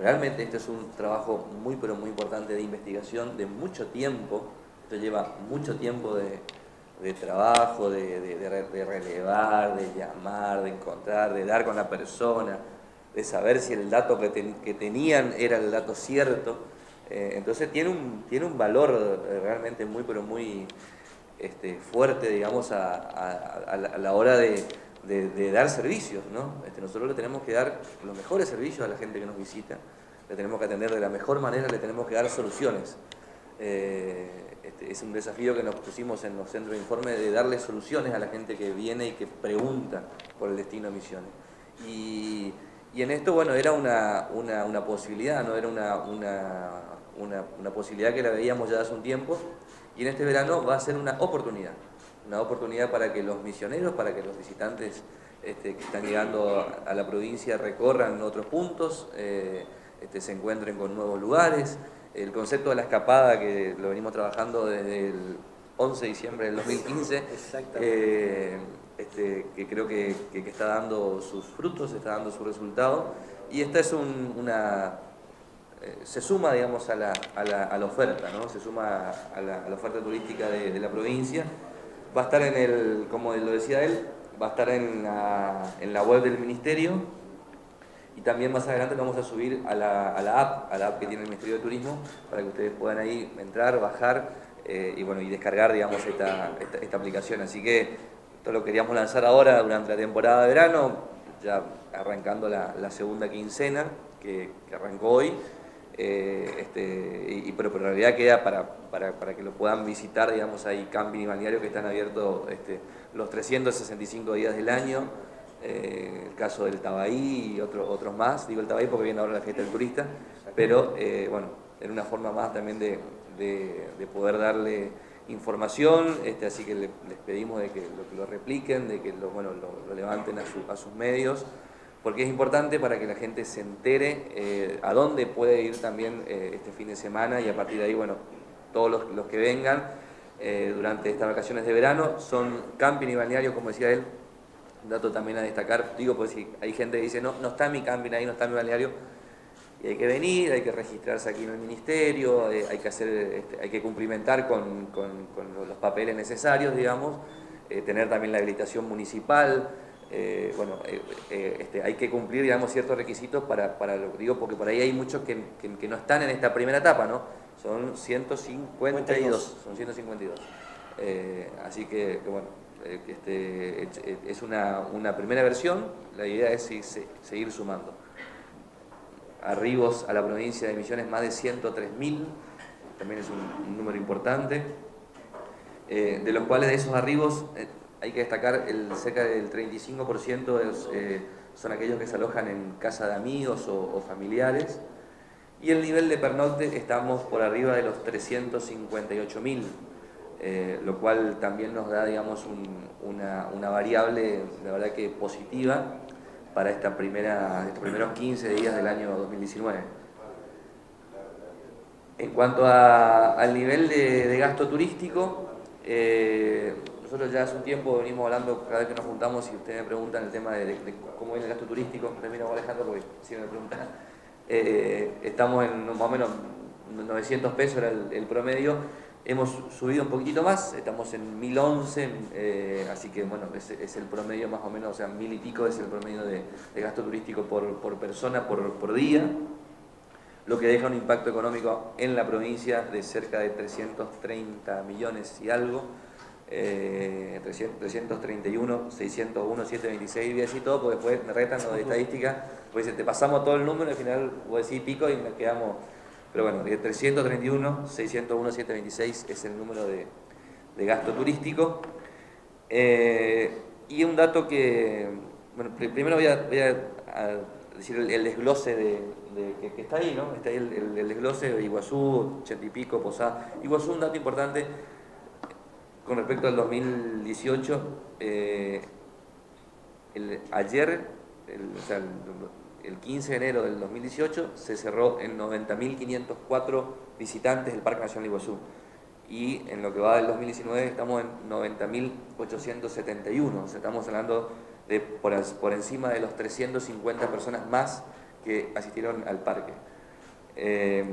realmente este es un trabajo muy pero muy importante de investigación, de mucho tiempo, esto lleva mucho tiempo de, trabajo, de, relevar, de llamar, de encontrar, de dar con la persona, de saber si el dato que, tenían era el dato cierto. Eh, entonces tiene un, tiene un valor eh, realmente muy pero muy este, fuerte, digamos, a la hora de de, dar servicios, ¿no? Este, nosotros le tenemos que dar los mejores servicios a la gente que nos visita, le tenemos que atender de la mejor manera, le tenemos que dar soluciones. Eh, este, es un desafío que nos pusimos en los centros de informe de darle soluciones a la gente que viene y que pregunta por el destino de Misiones. Y, en esto, bueno, era una, una, posibilidad, ¿no? Era una, una posibilidad que la veíamos ya hace un tiempo y en este verano va a ser una oportunidad una oportunidad para que los misioneros, para que los visitantes este, que están llegando a la provincia recorran otros puntos, eh, este, se encuentren con nuevos lugares. El concepto de la escapada, que lo venimos trabajando desde el 11 de diciembre del 2015, eh, este, que creo que, está dando sus frutos, está dando su resultado. Y esta es una... Eh, se suma, digamos, a la, oferta, ¿no? Se suma a la, oferta turística de la provincia va a estar en el, como lo decía él, va a estar en la, web del ministerio y también más adelante lo vamos a subir a la, app, a la app que tiene el Ministerio de Turismo, para que ustedes puedan ahí entrar, bajar eh, y bueno y descargar digamos esta, esta, aplicación. Así que esto lo queríamos lanzar ahora durante la temporada de verano, ya arrancando la, segunda quincena que arrancó hoy. Eh, este, y, pero, en realidad queda para, para, que lo puedan visitar, digamos, hay camping y balneario que están abiertos este, los 365 días del año, eh, el caso del Tabaí y otros otros más, digo el Tabaí porque viene ahora la fiesta del turista, pero eh, bueno, en una forma más también de, de, poder darle información, este, así que les pedimos de que lo, que lo repliquen, de que lo, bueno, lo, levanten a, a sus medios porque es importante para que la gente se entere eh, a dónde puede ir también eh, este fin de semana y a partir de ahí, bueno, todos los, que vengan eh, durante estas vacaciones de verano. Son camping y balneario, como decía él, dato también a destacar, digo, pues si hay gente que dice, no, no está mi camping ahí, no está mi balneario, y hay que venir, hay que registrarse aquí en el ministerio, hay que hacer, este, hay que cumplimentar con, con, los papeles necesarios, digamos, tener también la habilitación municipal, eh, bueno, eh, eh, este, hay que cumplir, digamos, ciertos requisitos para, para, lo digo, porque por ahí hay muchos que, no están en esta primera etapa, ¿no? Son 152, son 152. así que, bueno, este, es una, primera versión, la idea es seguir sumando. Arribos a la provincia de Misiones, más de 103.000, también es un, un número importante, de los cuales de esos arribos hay que destacar el cerca del 35% eh, son aquellos que se alojan en casa de amigos o, familiares. Y el nivel de pernocte estamos por arriba de los 358.000, eh, lo cual también nos da digamos, una, variable, la verdad que positiva, para esta primera, estos primeros 15 días del año 2019. En cuanto al nivel de, gasto turístico, eh, nosotros ya hace un tiempo venimos hablando, cada vez que nos juntamos y ustedes me preguntan el tema de, cómo viene el gasto turístico, termino Alejandro porque si me preguntan, eh, estamos en más o menos 900 pesos era el, promedio, hemos subido un poquitito más, estamos en 1011, eh, así que bueno, es, el promedio más o menos, o sea, mil y pico es el promedio de, gasto turístico por, persona por día, lo que deja un impacto económico en la provincia de cerca de 330 millones y algo, eh, 331, 601, 726, y así todo, porque después me retan lo de estadística, pues te pasamos todo el número, al final voy a decir pico y nos quedamos, pero bueno, 331, 601, 726 es el número de, gasto turístico. Eh, y un dato que, bueno, primero voy a, decir el, desglose de, que, está ahí, ¿no? Está ahí el, desglose de Iguazú, Chetipico, Posada. Iguazú, un dato importante, con respecto al 2018, eh, ayer, el, 15 de enero del 2018, se cerró en 90.504 visitantes del Parque Nacional Iguazú. Y en lo que va del 2019 estamos en 90.871. O sea, estamos hablando de por, por encima de los 350 personas más que asistieron al parque. Eh,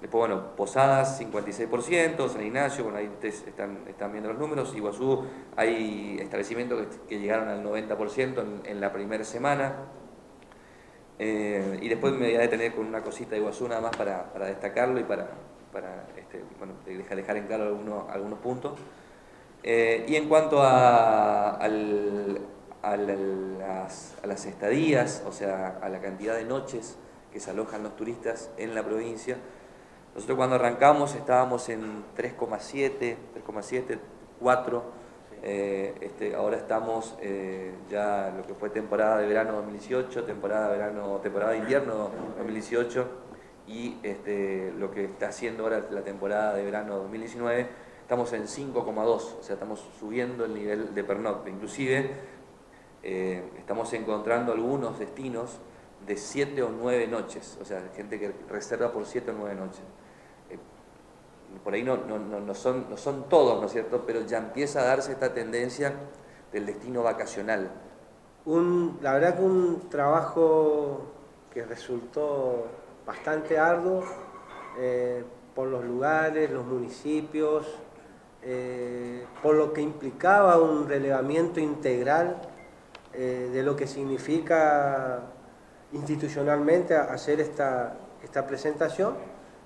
después, bueno, Posadas 56%, San Ignacio, bueno, ahí ustedes están, están viendo los números, Iguazú hay establecimientos que, llegaron al 90% en, la primera semana. Eh, y después me voy a detener con una cosita de Iguazú nada más para, destacarlo y para, para este, bueno, dejar, en claro algunos, algunos puntos. Eh, y en cuanto a, a, las, a las estadías, o sea, a la cantidad de noches que se alojan los turistas en la provincia. Nosotros cuando arrancamos estábamos en 3,7, 3,7, 4. este, ahora estamos eh, ya lo que fue temporada de verano 2018, temporada de verano, temporada de invierno 2018 y este, lo que está haciendo ahora la temporada de verano 2019, estamos en 5,2, o sea, estamos subiendo el nivel de pernocte. Inclusive eh, estamos encontrando algunos destinos de siete o nueve noches, o sea, gente que reserva por siete o nueve noches. Eh, por ahí no, no, son, no son todos, ¿no es cierto?, pero ya empieza a darse esta tendencia del destino vacacional. Un, la verdad que un trabajo que resultó bastante arduo eh, por los lugares, los municipios, por lo que implicaba un relevamiento integral eh, de lo que significa institucionalmente hacer esta, esta presentación.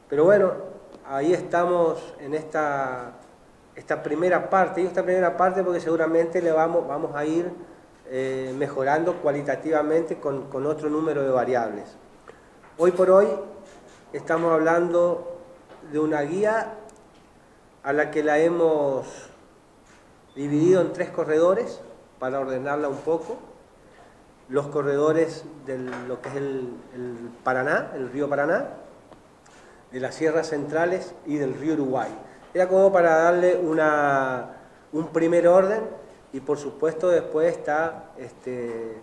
Pero bueno, ahí estamos en esta, esta primera parte, y esta primera parte porque seguramente le vamos, vamos a ir eh, mejorando cualitativamente con, con otro número de variables. Hoy por hoy estamos hablando de una guía a la que la hemos dividido en tres corredores, para ordenarla un poco, los corredores de lo que es el, Paraná, el río Paraná, de las sierras centrales y del río Uruguay. Era como para darle una, un primer orden y por supuesto después está este,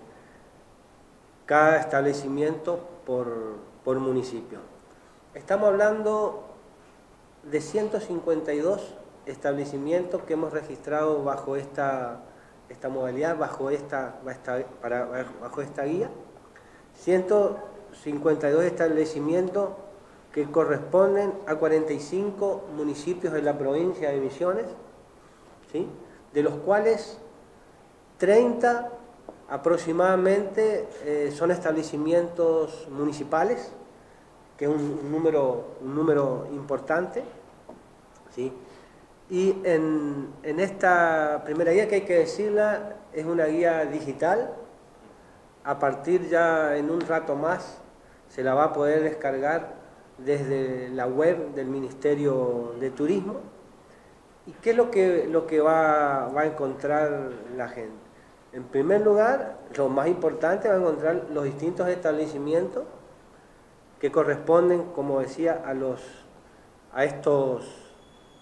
cada establecimiento por, por municipio. Estamos hablando de 152 establecimientos que hemos registrado bajo esta esta modalidad bajo esta, para, bajo esta guía. 152 establecimientos corresponden a 45 municipios de la provincia de Misiones, ¿sí? de los cuales 30 aproximadamente eh, son establecimientos municipales, que es un, número, un número importante, ¿sí? Y en, esta primera guía, que hay que decirla, es una guía digital. A partir ya en un rato más se la va a poder descargar desde la web del Ministerio de Turismo. ¿Y qué es lo que, lo que va, va a encontrar la gente? En primer lugar, lo más importante va a encontrar los distintos establecimientos que corresponden, como decía, a, los, a estos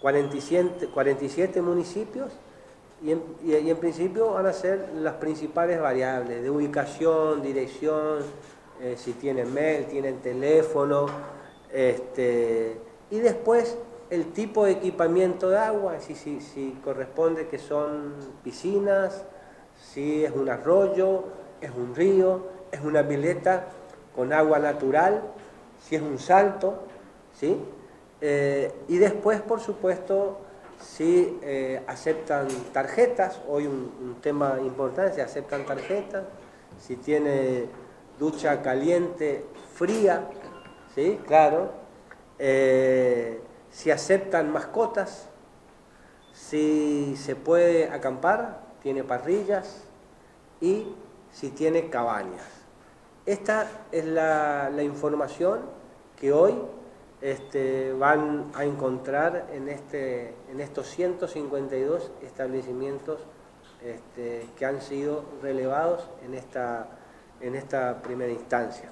47, 47 municipios y en, principio van a ser las principales variables de ubicación, dirección, eh, si tienen mail, tienen teléfono, este, y después el tipo de equipamiento de agua, si, si, si corresponde que son piscinas, si es un arroyo, es un río, es una pileta con agua natural, si es un salto, ¿sí? Eh, y después, por supuesto, si eh, aceptan tarjetas, hoy un, tema importante, si aceptan tarjetas, si tiene ducha caliente, fría, ¿sí? Claro. Eh, si aceptan mascotas, si se puede acampar, tiene parrillas y si tiene cabañas. Esta es la, información que hoy este, van a encontrar en, este, en estos 152 establecimientos este, que han sido relevados en esta, en esta primera instancia.